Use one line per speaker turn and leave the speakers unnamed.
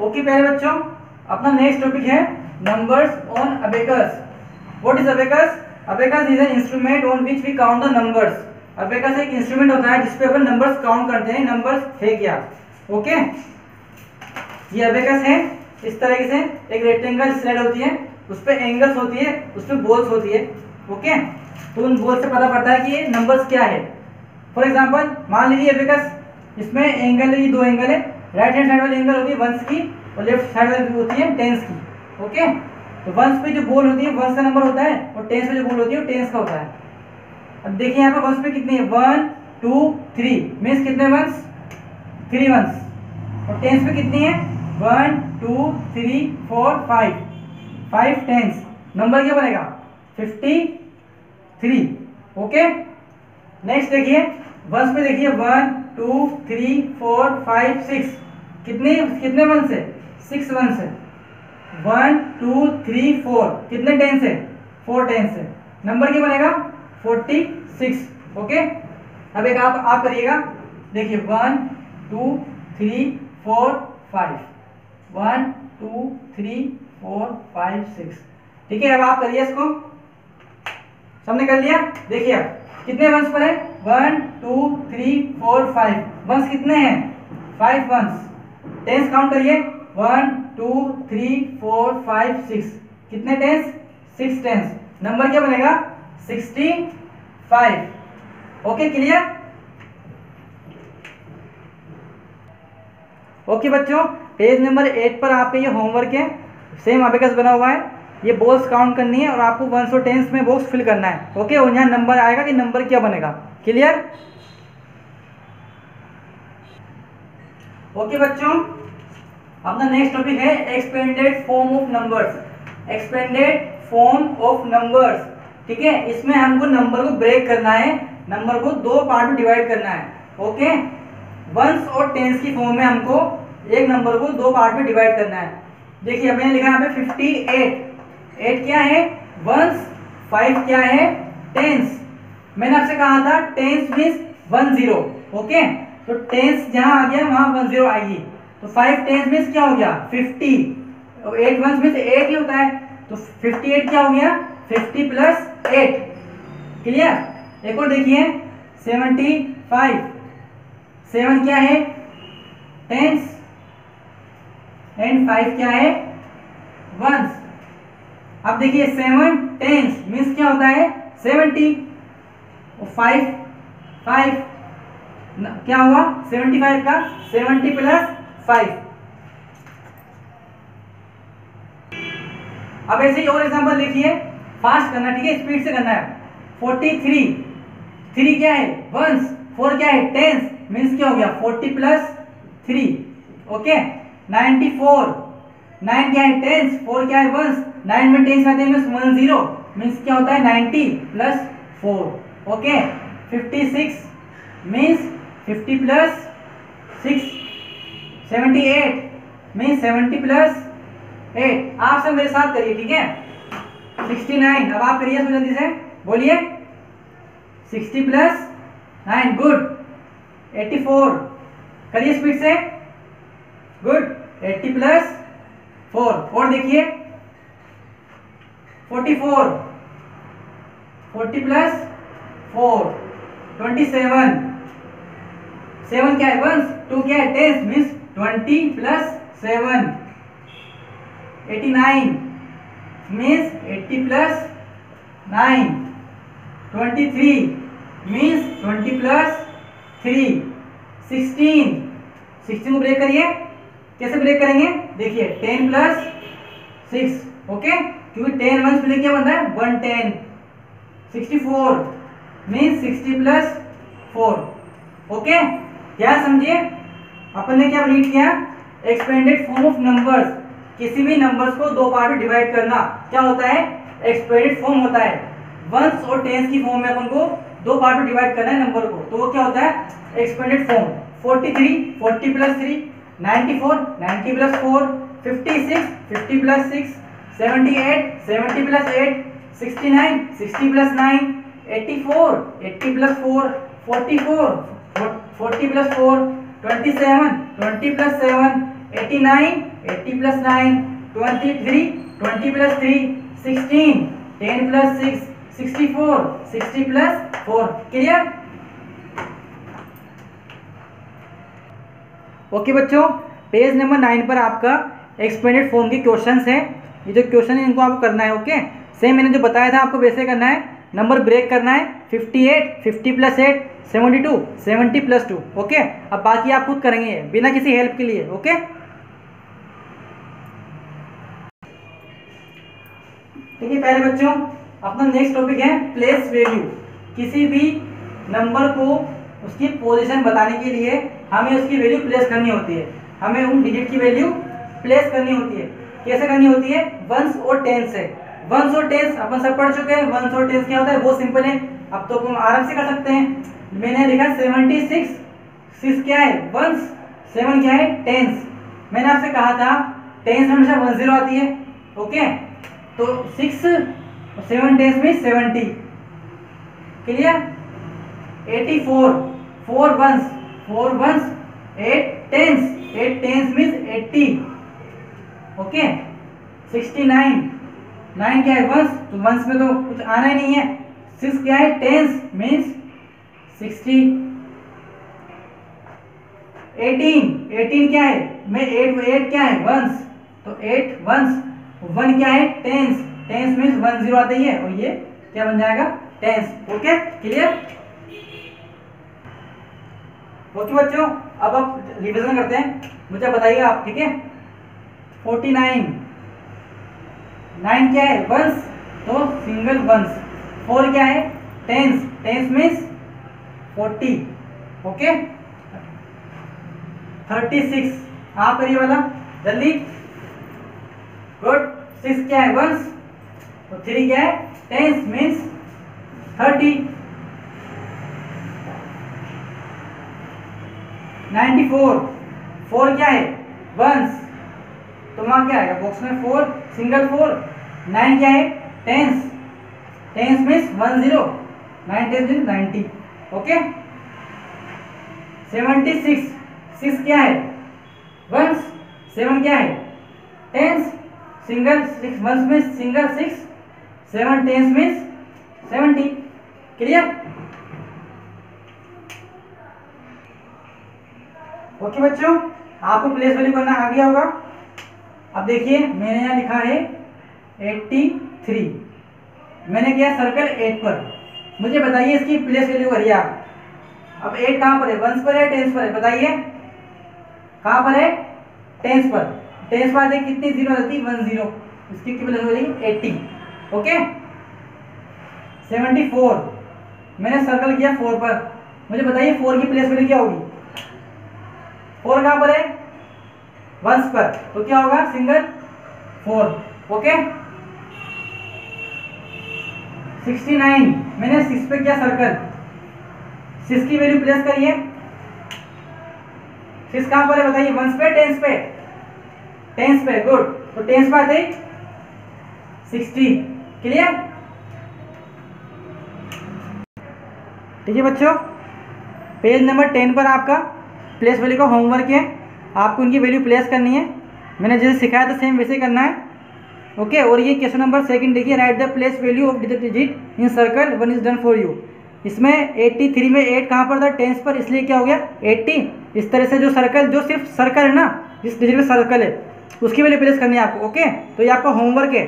Okay प्यारे बच्चों, अपना नेक्स्ट टॉपिक है numbers on abacus what is abacus abacus is an instrument on which we count the numbers abacus एक instrument होता है जिसपे अपन नंबर्स काउंट करते हैं नंबर्स है क्या? ओके ये अबेकस है, इस तरीके से एक रेक्टेंगल स्लाइड होती है, उस पर एंगल्स होती है, उस पर बोल्स होती है ओके तो उन बोल से पता पड़ता है कि ये नंबर्स क्या है? फॉर एग्जांपल मान लीजिए अबेकस इसमें एंगल है, ये दो एंगल है राइट हैंड साइड वाली एंगल होती है वंस की और लेफ़्ट साइड वाली होती है टेंस की ओके तो वंस पे जो बोल होती है वंस का नंबर होता है और टेंस पे जो बोल होती है, वो टेंस का होता है। अब देखिए यहाँ पे वंस पे कितनी है? वन टू थ्री मीन्स कितने वंस थ्री वंस और टेंस पे कितनी है? One two three four five five tens number क्या बनेगा? फिफ्टी थ्री ओके नेक्स्ट देखिए वंस पे देखिए one two, three, four, five, six. कितने कितने वंस है? सिक्स वंस है। वन टू थ्री फोर कितने टेंस है? फोर टेंस है। नंबर क्या बनेगा? फोर्टी सिक्स ओके अब एक आप आप करिएगा। देखिए one two three four five one two three four five six ठीक है, अब आप करिए इसको। सबने कर लिया? देखिए अब। कितने वंश पर है? One two three four five ones कितने हैं? फाइव वंश टेंस काउंट करिए. One two three four five six कितने टेंस सिक्स टेंस नंबर क्या बनेगा? Sixty five okay clear okay बच्चों. पेज नंबर एट पर आपके ये होमवर्क है. सेम अबेकस बना हुआ है. ये बॉक्स काउंट करनी है और आपको वन सौ टेंस में बॉक्स फिल करना है ओके और यहाँ नंबर आएगा कि नंबर क्या बनेगा? क्लियर ओके बच्चों, अपना नेक्स्ट टॉपिक है expanded form of numbers expanded form of numbers ठीक है? इसमें हमको नंबर को ब्रेक करना है नंबर को दो पार्ट में डिवाइड करना है ओके वंस और टेंस की फॉर्म में हमको एक नंबर को दो पार्ट में डिवाइड करना है। देखिए मैंने लिखा पे फिफ्टी एट एट क्या है? वंस फाइव क्या है? टेंस मैंने आपसे कहा था tens means one zero okay तो टेंस जहाँ आ गया, वहाँ वन ज़ीरो आएगी. तो फाइव टेंस मीन्स क्या हो गया? Fifty eight ones means eight ही होता है. तो फिफ्टी एट क्या हो गया? फिफ्टी प्लस एट क्लियर एक और देखिए. सेवेंटी फाइव सेवन क्या है? टेंस एंड फाइव क्या है? वंस अब देखिए सेवन टेंस मीन्स क्या होता है? सेवेंटी फाइव फाइव क्या हुआ? सेवेंटी फाइव का सेवेंटी प्लस फाइव अब ऐसे ही और एग्जांपल देखिए फास्ट करना, ठीक है? स्पीड से करना है. फोर्टी थ्री थ्री क्या है? वंस फोर क्या है? टेंस मीन्स क्या हो गया? Forty plus three okay ninety four nine क्या है? टेंस फोर क्या है? वंस नाइन में टेन आते हैं मीन्स वन ज़ीरो मीन्स क्या होता है? Ninety plus four okay fifty six means fifty plus six seventy eight means seventy plus eight आप सब मेरे साथ करिए, ठीक है? सिक्सटी नाइन अब आप करिए जल्दी से। बोलिए। Sixty plus nine good eighty four करिए स्पीड से। गुड एट्टी प्लस फोर और देखिए। Forty four, forty plus four, twenty seven. Seven क्या है? वंस टू क्या है? Tens means twenty plus seven. Eighty nine means eighty plus nine. Twenty three means twenty plus three. Sixteen sixteen को break करिए। कैसे break करेंगे? देखिए, ten plus six, okay? क्योंकि टेन वन प्लस क्या बनता है one ten sixty four means sixty plus four okay क्या समझिए, अपन ने क्या रीड किया? एक्सपेंडेड फॉर्म ऑफ़ नंबर्स किसी भी नंबर्स को दो पार्ट में डिवाइड करना, क्या होता है? एक्सपेंडेड फॉर्म होता है. वंस और टेंस की फॉर्म में अपन को दो पार्ट में डिवाइड करना है नंबर को. तो वो क्या होता है? Expanded form 43 40 plus three 94 90 plus four 56 50 plus six 78 70 plus eight 69 60 plus nine 84 80 plus four 44 40 plus four 27 20 plus seven 89 eighty plus nine twenty three twenty plus three sixteen ten plus six sixty four sixty plus four clear okay बच्चों page number nine पर आपका expanded form के questions हैं। ये जो question है, इनको आपको करना है ओके सेम मैंने जो बताया था आपको वैसे करना है नंबर ब्रेक करना है 58 50 plus eight seventy two seventy plus two okay अब बाकी आप खुद करेंगे, बिना किसी हेल्प के लिए ओके ठीक है पहले बच्चों, अपना नेक्स्ट टॉपिक है प्लेस वैल्यू किसी भी नंबर को उसकी पोजीशन बताने के लिए हमें उसकी वैल्यू प्लेस करनी होती है। हमें उन डिजिट की वैल्यू प्लेस करनी होती है। कैसे करनी होती है? वंस और टेंस है। वंस और टेंस अपन सब पढ़ चुके हैं। वंस और टेंस क्या होता है? बहुत सिंपल है। अब तो हम आराम से कर सकते हैं। मैंने लिखा सेवेंटी सिक्स सिक्स क्या है? वंस सेवन क्या है? टेंस मैंने आपसे कहा था टेंस हमेशा वन ज़ीरो आती है। ओके तो सिक्स सेवन टेंस में seventy clear eighty four four ones four ones eight tens eight tens means eighty okay sixty nine nine क्या है? वंस तो वंस में तो कुछ आना ही नहीं है। सिक्स क्या है? Tens means sixty eighteen eighteen क्या है? मैं एट एट क्या है? वंस तो एट वंस वन क्या है? Tens tens means one zero आता ही है। और ये क्या बन जाएगा? टेंस ओके क्लियर बच्चों, अब आप रिविजन करते हैं। मुझे बताइए आप, ठीक है? Forty nine. नाइन क्या है? वंस। तो सिंगल वंस। फोर क्या है? Tens. Tens means forty. Okay? Thirty six. आप करिए वाला। जल्दी। गुड। सिक्स क्या है? वंस। तो थ्री क्या है? Tens means thirty. Ninety four. Four क्या है? वंस। तो वहाँ क्या आएगा? बॉक्स में फोर सिंगल फोर नाइन क्या है? Tens tens means one zero nine tens means ninety okay seventy six six क्या है? वंस सेवन क्या है? Tens single six ones means single six seven tens means seventy clear okay बच्चों, आपको place value करना आ गया होगा। अब देखिए, मैंने यहाँ लिखा है एट्टी थ्री मैंने किया सर्कल एट पर। मुझे बताइए इसकी प्लेस वैल्यू करिए आप अब एट कहाँ पर है? वंस पर है टेंस पर है? बताइए। कहाँ पर है? टेंस पर टेंस पर आते कितनी ज़ीरो आती वन ज़ीरो इसकी प्लेस हो एट्टी ओके? सेवेंटी फोर मैंने सर्कल किया फोर पर। मुझे बताइए फोर की प्लेस वैल्यू क्या होगी? फोर कहाँ पर है? वंस पर तो क्या होगा? Single four okay sixty nine मैंने सिक्स पे किया सर्कल सिक्स की वैल्यू प्लेस करिए। सिक्स कहाँ पर है बताइए? वंस पे टेंस पे? टेंस पे. गुड तो टेंस पे आते सिक्सटी क्लियर ठीक है बच्चों पेज नंबर टेन पर आपका प्लेस वैल्यू का होमवर्क है। आपको उनकी वैल्यू प्लेस करनी है। मैंने जैसे सिखाया था सेम वैसे करना है। ओके और ये क्वेश्चन नंबर सेकंड देखिए write the place value of digit in circle one is done for you इसमें 83 में 8 कहाँ पर था? टेंस पर। इसलिए क्या हो गया? 80 इस तरह से जो सर्कल जो सिर्फ़ सर्कल है ना, जिस डिजिट में सर्कल है, उसकी वैल्यू प्लेस करनी है आपको ओके तो ये आपका होमवर्क है।